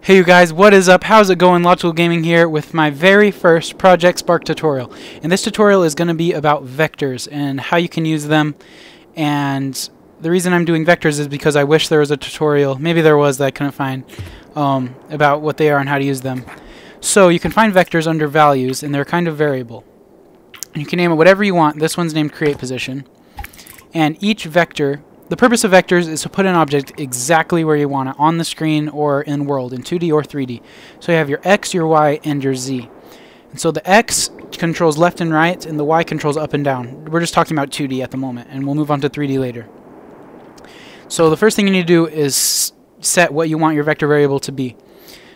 Hey you guys, what is up? How's it going? Logical Gaming here with my very first Project Spark tutorial. And this tutorial is going to be about vectors and how you can use them. And the reason I'm doing vectors is because I wish there was a tutorial, maybe there was that I couldn't find, um, about what they are and how to use them. So you can find vectors under values and they're kind of variable. You can name it whatever you want. This one's named create position. And each vector the purpose of vectors is to put an object exactly where you want it, on the screen or in world, in 2D or 3D. So you have your X, your Y, and your Z. And so the X controls left and right, and the Y controls up and down. We're just talking about 2D at the moment, and we'll move on to 3D later. So the first thing you need to do is set what you want your vector variable to be.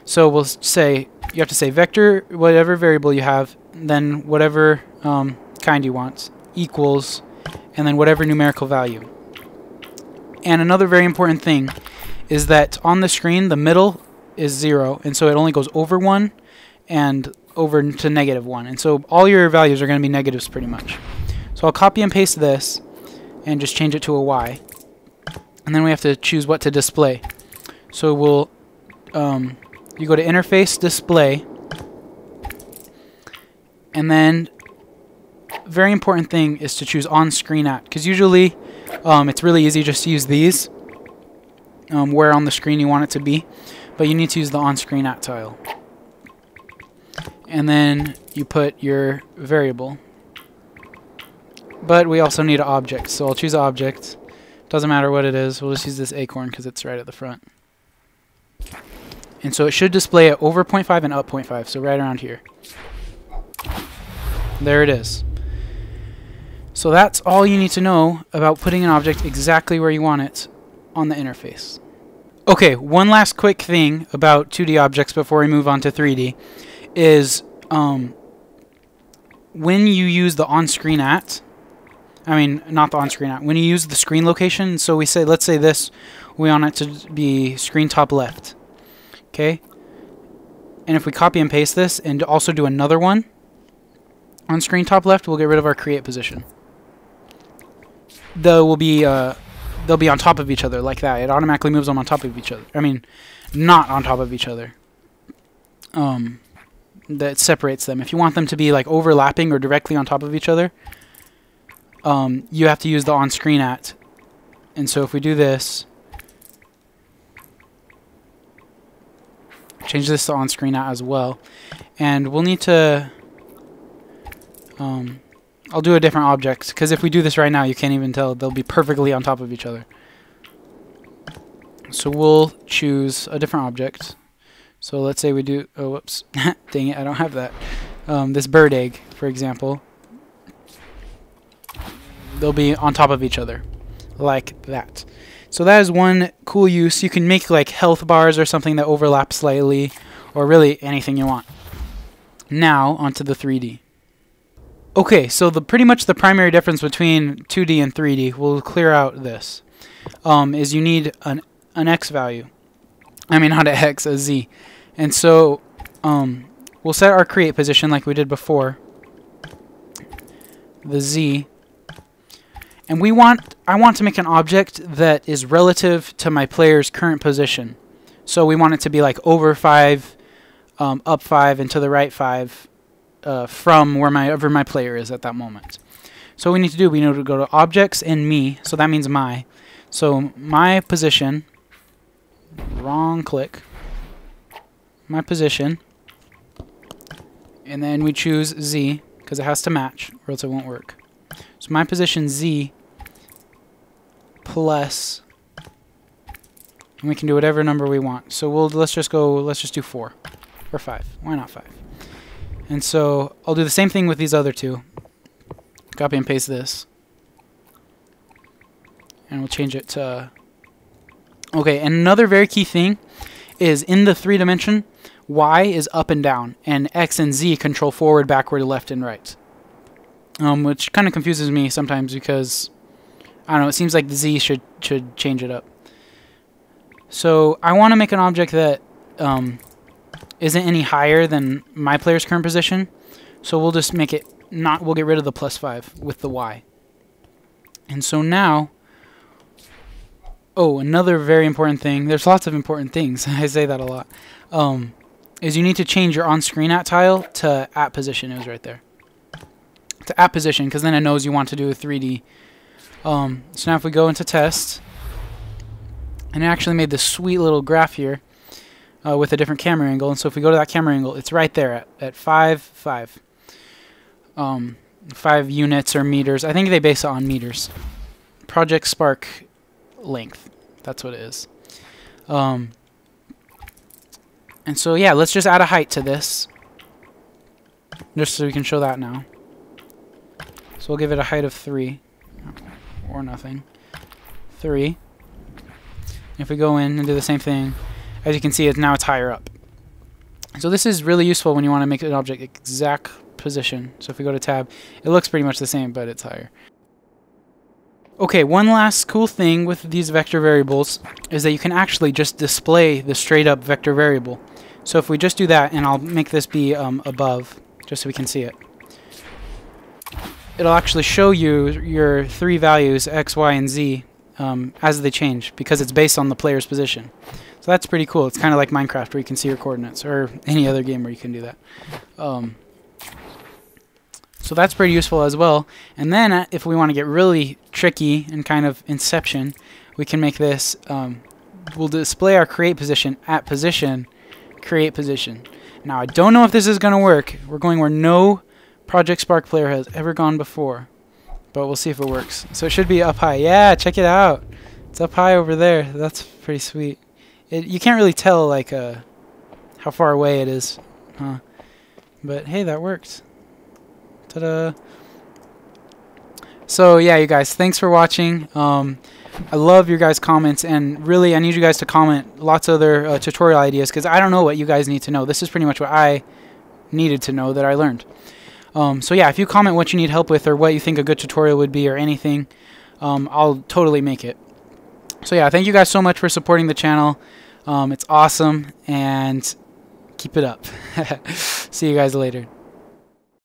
So we'll say, you have to say vector, whatever variable you have, then whatever um, kind you want, equals, and then whatever numerical value. And another very important thing is that on the screen, the middle is 0, and so it only goes over 1 and over to negative 1. And so all your values are going to be negatives pretty much. So I'll copy and paste this and just change it to a Y. And then we have to choose what to display. So we'll, um, you go to Interface, Display, and then very important thing is to choose on-screen at, because usually um, it's really easy just to use these um, where on the screen you want it to be, but you need to use the on-screen at tile. And then you put your variable. But we also need an object, so I'll choose object. Doesn't matter what it is, we'll just use this acorn because it's right at the front. And so it should display at over 0.5 and up 0.5, so right around here. There it is. So that's all you need to know about putting an object exactly where you want it on the interface. Okay, one last quick thing about 2D objects before we move on to 3D is um, when you use the on-screen at, I mean, not the on-screen at, when you use the screen location, so we say, let's say this, we want it to be screen top left, okay? And if we copy and paste this and also do another one on screen top left, we'll get rid of our create position they will be uh, they'll be on top of each other like that. It automatically moves them on top of each other. I mean, not on top of each other. Um, that separates them. If you want them to be like overlapping or directly on top of each other, um, you have to use the on-screen at. And so if we do this, change this to on-screen at as well, and we'll need to um, I'll do a different object, because if we do this right now, you can't even tell. They'll be perfectly on top of each other. So we'll choose a different object. So let's say we do, oh whoops, dang it, I don't have that. Um, this bird egg, for example. They'll be on top of each other, like that. So that is one cool use. You can make like health bars or something that overlap slightly, or really anything you want. Now, onto the 3D. Okay, so the pretty much the primary difference between 2D and 3D, we'll clear out this, um, is you need an, an x value. I mean, not an x, a z. And so um, we'll set our create position like we did before, the z. And we want, I want to make an object that is relative to my player's current position. So we want it to be like over 5, um, up 5, and to the right 5, uh, from where my over my player is at that moment. So what we need to do, we need to go to objects and me, so that means my. So my position, wrong click, my position, and then we choose Z, because it has to match, or else it won't work. So my position Z plus, and we can do whatever number we want. So we'll let's just go, let's just do 4, or 5. Why not 5? And so I'll do the same thing with these other two. Copy and paste this. And we'll change it to... Okay, and another very key thing is in the three dimension, Y is up and down, and X and Z control forward, backward, left, and right. Um, which kind of confuses me sometimes because, I don't know, it seems like the Z should, should change it up. So I want to make an object that um, isn't any higher than my player's current position. So we'll just make it not, we'll get rid of the plus 5 with the y. And so now, Oh, another very important thing. There's lots of important things. I say that a lot. Um, is you need to change your on-screen at tile to at position. It was right there. To at position, because then it knows you want to do a 3D. Um, so now if we go into test, and it actually made this sweet little graph here uh, with a different camera angle. And so if we go to that camera angle, it's right there at, at 5, 5. Um, 5 units or meters. I think they base it on meters. Project Spark length. That's what it is. Um, and so, yeah, let's just add a height to this. Just so we can show that now. So we'll give it a height of 3. Or nothing. 3. If we go in and do the same thing, as you can see, it's now it's higher up. So this is really useful when you want to make an object exact position. So if we go to tab, it looks pretty much the same, but it's higher. Okay, one last cool thing with these vector variables is that you can actually just display the straight up vector variable. So if we just do that, and I'll make this be um, above, just so we can see it. It'll actually show you your three values, x, y, and z, um, as they change, because it's based on the player's position. So that's pretty cool. It's kind of like Minecraft, where you can see your coordinates, or any other game where you can do that. Um, so that's pretty useful as well. And then uh, if we want to get really tricky and kind of inception, we can make this, um, we'll display our create position at position, create position. Now I don't know if this is going to work. We're going where no Project Spark player has ever gone before. But we'll see if it works. So it should be up high. Yeah, check it out. It's up high over there. That's pretty sweet. It, you can't really tell like uh, how far away it is. Huh? But hey, that worked. Ta-da! So yeah, you guys, thanks for watching. Um, I love your guys' comments, and really, I need you guys to comment lots of other uh, tutorial ideas because I don't know what you guys need to know. This is pretty much what I needed to know that I learned. Um, so yeah, if you comment what you need help with or what you think a good tutorial would be or anything, um, I'll totally make it. So yeah, thank you guys so much for supporting the channel. Um, it's awesome, and keep it up. See you guys later.